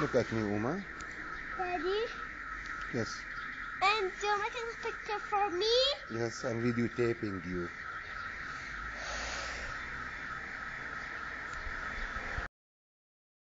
Look at me, Uma. Daddy? Yes. And you're making a picture for me? Yes, I'm videotaping you.